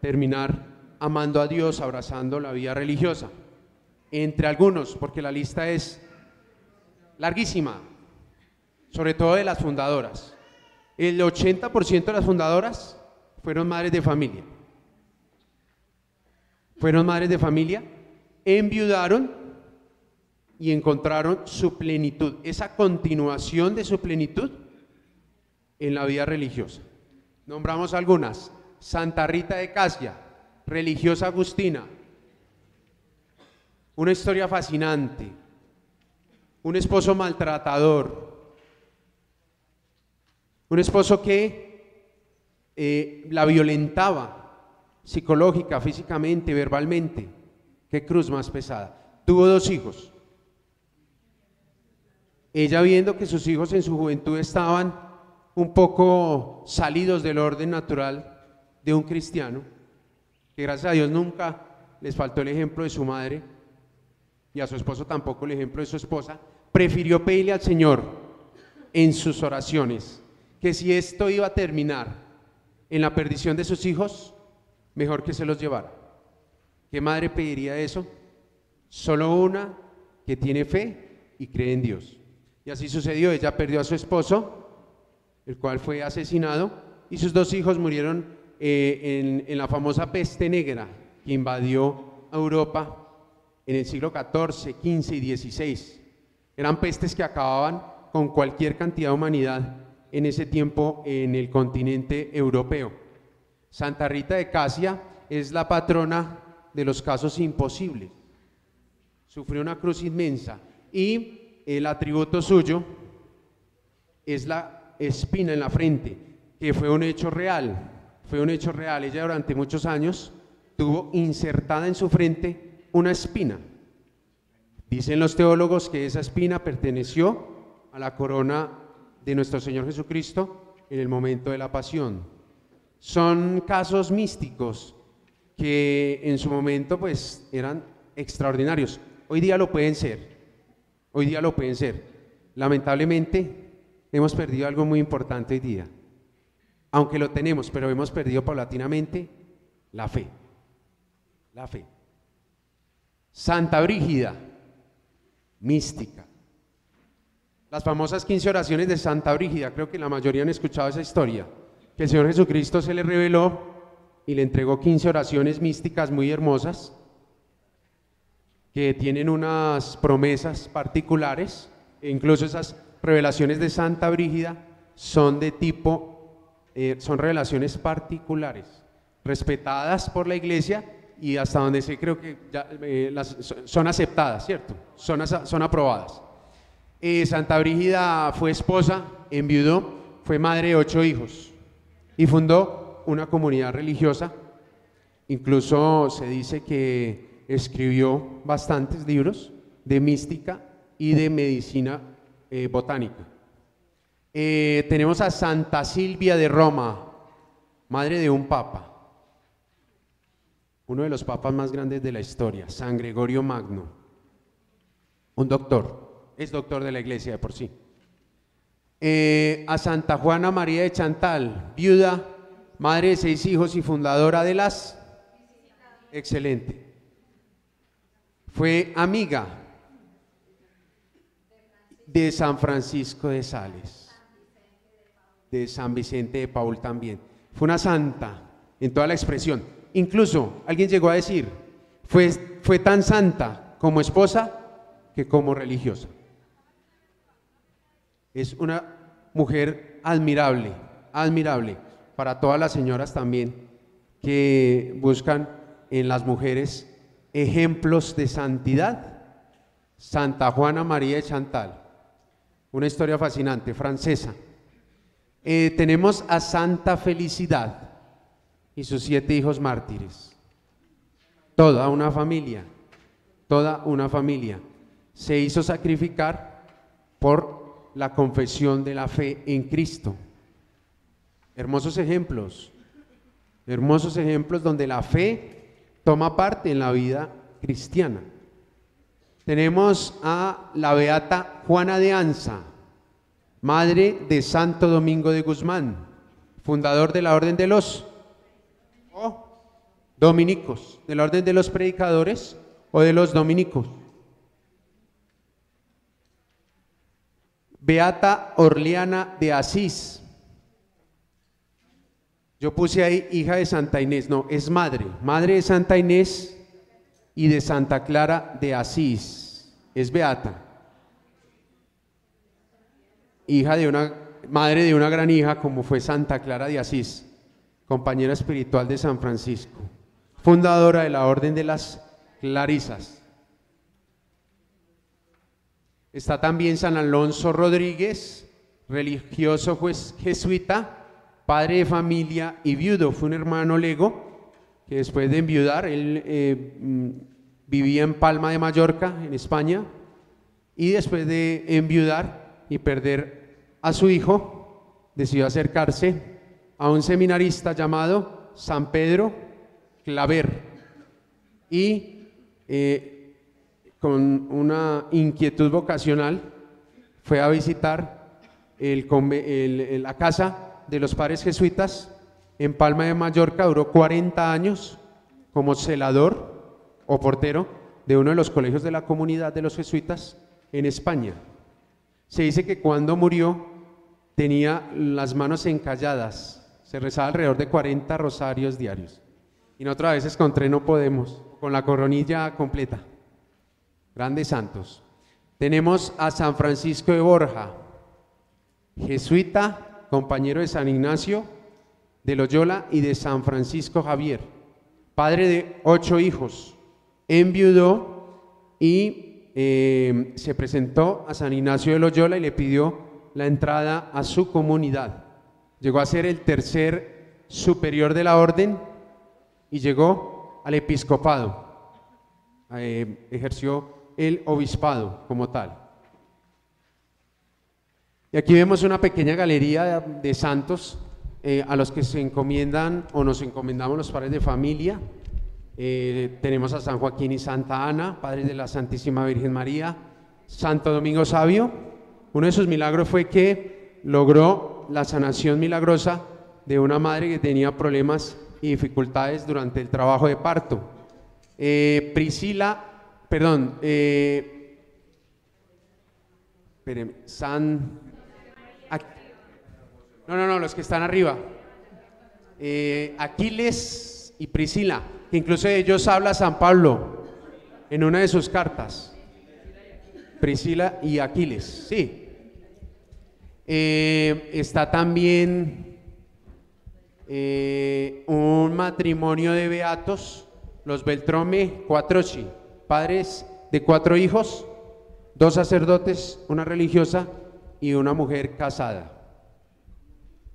terminar amando a Dios, abrazando la vida religiosa. Entre algunos, porque la lista es larguísima, sobre todo de las fundadoras. El 80% de las fundadoras fueron madres de familia. Fueron madres de familia, enviudaron y encontraron su plenitud, esa continuación de su plenitud en la vida religiosa. Nombramos algunas. Santa Rita de Casia, religiosa agustina. Una historia fascinante. Un esposo maltratador. Un esposo que eh, la violentaba psicológica, físicamente, verbalmente. Qué cruz más pesada. Tuvo dos hijos. Ella viendo que sus hijos en su juventud estaban un poco salidos del orden natural de un cristiano, que gracias a Dios nunca les faltó el ejemplo de su madre, y a su esposo tampoco el ejemplo de su esposa, prefirió pedirle al Señor en sus oraciones que si esto iba a terminar en la perdición de sus hijos, mejor que se los llevara. ¿Qué madre pediría eso? Solo una que tiene fe y cree en Dios. Y así sucedió, ella perdió a su esposo, el cual fue asesinado, y sus dos hijos murieron eh, en, la famosa peste negra que invadió Europa en el siglo XIV, XV y XVI. Eran pestes que acababan con cualquier cantidad de humanidad en ese tiempo en el continente europeo. Santa Rita de Casia es la patrona de los casos imposibles. Sufrió una cruz inmensa y el atributo suyo es la espina en la frente, que fue un hecho real, fue un hecho real. Ella durante muchos años tuvo insertada en su frente una espina. Dicen los teólogos que esa espina perteneció a la corona de nuestro Señor Jesucristo en el momento de la pasión. Son casos místicos que en su momento pues eran extraordinarios. Hoy día lo pueden ser. Hoy día lo pueden ser. Lamentablemente hemos perdido algo muy importante hoy día. Aunque lo tenemos, pero hemos perdido paulatinamente la fe. La fe. Santa Brígida, mística. Las famosas 15 oraciones de Santa Brígida, creo que la mayoría han escuchado esa historia, que el Señor Jesucristo se le reveló y le entregó 15 oraciones místicas muy hermosas que tienen unas promesas particulares, e incluso esas revelaciones de Santa Brígida son de tipo, eh, son revelaciones particulares, respetadas por la iglesia y hasta donde sé creo que ya, eh, son aceptadas, ¿cierto? Son, son aprobadas. Eh, Santa Brígida fue esposa, enviudó, fue madre de ocho hijos y fundó una comunidad religiosa. Incluso se dice que escribió bastantes libros de mística y de medicina eh, botánica. Eh, tenemos a Santa Silvia de Roma, madre de un papa, uno de los papas más grandes de la historia, San Gregorio Magno, un doctor, es doctor de la iglesia de por sí. Eh, a Santa Juana María de Chantal, viuda, madre de seis hijos y fundadora de las... Excelente fue amiga de San Francisco de Sales, de San Vicente de Paul también. Fue una santa en toda la expresión. Incluso alguien llegó a decir, fue, fue tan santa como esposa que como religiosa. Es una mujer admirable, admirable para todas las señoras también que buscan en las mujeres ejemplos de santidad. Santa Juana María de Chantal, una historia fascinante, francesa. Eh, tenemos a Santa Felicidad y sus siete hijos mártires. Toda una familia, toda una familia se hizo sacrificar la confesión de la fe en Cristo. Hermosos ejemplos, hermosos ejemplos donde la fe toma parte en la vida cristiana. Tenemos a la beata Juana de Anza, madre de Santo Domingo de Guzmán, fundador de la Orden de los Dominicos, de la Orden de los Predicadores o de los Dominicos. Beata Orleana de Asís, yo puse ahí hija de Santa Inés, no, es madre, madre de Santa Inés y de Santa Clara de Asís, es beata. Hija de una, madre de una gran hija como fue Santa Clara de Asís, compañera espiritual de San Francisco, fundadora de la Orden de las Clarisas. Está también San Alonso Rodríguez, religioso jesuita, padre de familia y viudo. Fue un hermano lego que después de enviudar, él eh, mm, vivía en Palma de Mallorca, en España, y después de enviudar y perder a su hijo, decidió acercarse a un seminarista llamado San Pedro Claver. Y eh, con una inquietud vocacional, fue a visitar la casa de los padres jesuitas en Palma de Mallorca, duró 40 años como celador o portero de uno de los colegios de la comunidad de los jesuitas en España. Se dice que cuando murió tenía las manos encalladas, se rezaba alrededor de 40 rosarios diarios. Y nosotras a veces con tres no podemos, con la coronilla completa. Grandes santos. Tenemos a San Francisco de Borja, jesuita, compañero de San Ignacio de Loyola y de San Francisco Javier, padre de ocho hijos, enviudó y eh, se presentó a San Ignacio de Loyola y le pidió la entrada a su comunidad. Llegó a ser el tercer superior de la orden y llegó al episcopado. Eh, ejerció el obispado como tal. Y aquí vemos una pequeña galería de, santos eh, a los que se encomiendan o nos encomendamos los padres de familia. Eh, tenemos a San Joaquín y Santa Ana, padres de la Santísima Virgen María. Santo Domingo Sabio, uno de sus milagros fue que logró la sanación milagrosa de una madre que tenía problemas y dificultades durante el trabajo de parto. Eh, Priscila, perdón, eh, San... No, no, no, los que están arriba. Eh, Aquiles y Priscila, que incluso de ellos habla San Pablo en una de sus cartas. Priscila y Aquiles, sí. Eh, está también eh, un matrimonio de beatos, los Beltrome Cuatrochi, padres de cuatro hijos, dos sacerdotes, una religiosa y una mujer casada.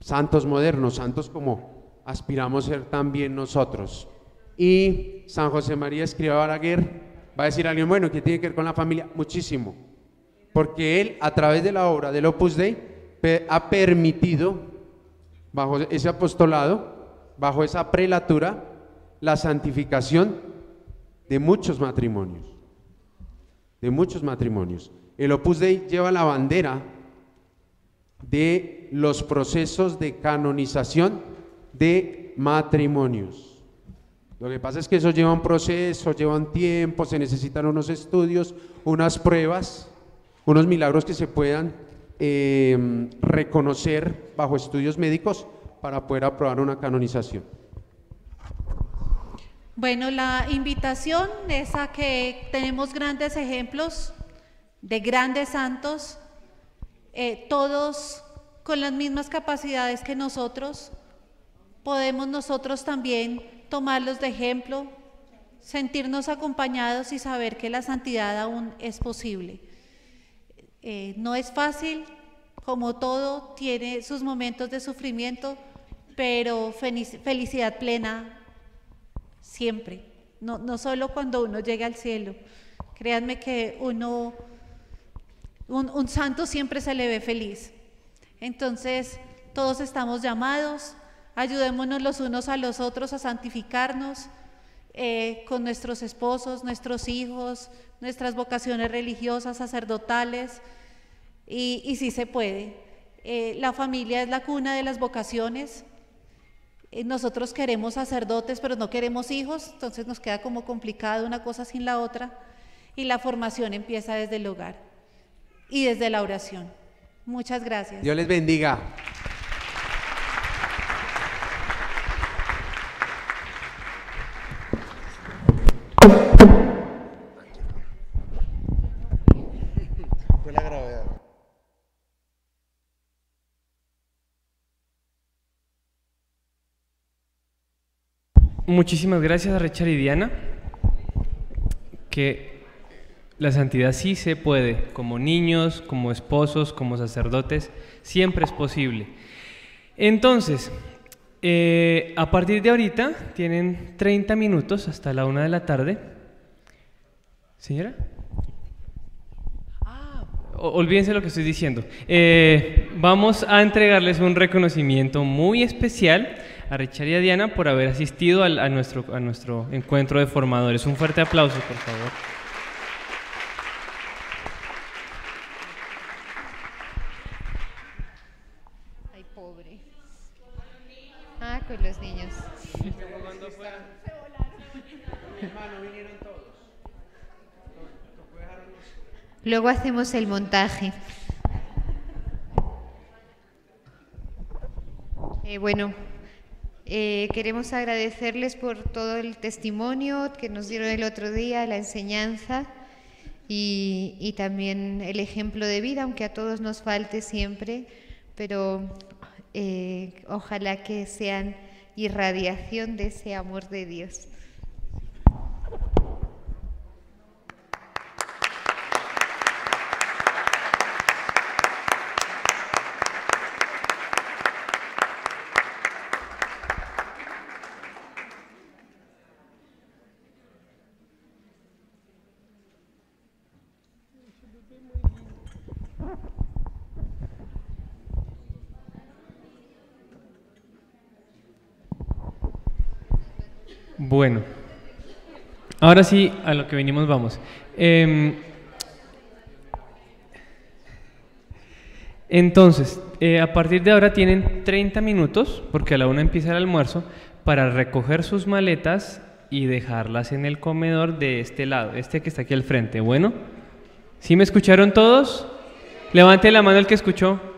Santos modernos, santos como aspiramos a ser también nosotros. Y San José María Escriba Balaguer, Va a decir alguien, bueno, ¿qué tiene que ver con la familia? Muchísimo. Porque él, a través de la obra del Opus Dei, ha permitido, bajo ese apostolado, bajo esa prelatura, la santificación de muchos matrimonios. De muchos matrimonios. El Opus Dei lleva la bandera de los procesos de canonización de matrimonios. Lo que pasa es que eso lleva un proceso, lleva un tiempo, se necesitan unos estudios, unas pruebas, unos milagros que se puedan eh, reconocer bajo estudios médicos para poder aprobar una canonización. Bueno, la invitación es a que tenemos grandes ejemplos de grandes santos, eh, todos con las mismas capacidades que nosotros, podemos nosotros también tomarlos de ejemplo, sentirnos acompañados y saber que la santidad aún es posible. Eh, no es fácil, como todo, tiene sus momentos de sufrimiento, pero felicidad plena siempre, no, no solo cuando uno llega al cielo. Créanme que uno, un, santo siempre se le ve feliz. Entonces, todos estamos llamados Ayudémonos los unos a los otros a santificarnos eh, con nuestros esposos, nuestros hijos, nuestras vocaciones religiosas, sacerdotales, y, si se puede. Eh, la familia es la cuna de las vocaciones. Eh, nosotros queremos sacerdotes, pero no queremos hijos, entonces nos queda como complicado una cosa sin la otra. Y la formación empieza desde el hogar y desde la oración. Muchas gracias. Dios les bendiga. Muchísimas gracias a Richard y Diana, que la santidad sí se puede, como niños, como esposos, como sacerdotes, siempre es posible. Entonces, eh, a partir de ahorita tienen 30 minutos hasta la una de la tarde. Señora. Ah, olvídense lo que estoy diciendo. Eh, vamos a entregarles un reconocimiento muy especial a Richard y a Diana por haber asistido a, nuestro, a nuestro encuentro de formadores. Un fuerte aplauso, por favor. Ay, pobre. Ah, con los niños. Luego hacemos el montaje. Eh, bueno, eh, queremos agradecerles por todo el testimonio que nos dieron el otro día, la enseñanza y, también el ejemplo de vida, aunque a todos nos falte siempre, pero eh, ojalá que sean irradiación de ese amor de Dios. Bueno, ahora sí, a lo que venimos vamos. Em, entonces, eh, a partir de ahora tienen 30 minutos, porque a la una empieza el almuerzo, para recoger sus maletas y dejarlas en el comedor de este lado, este que está aquí al frente. Bueno, ¿sí me escucharon todos? Levante la mano el que escuchó.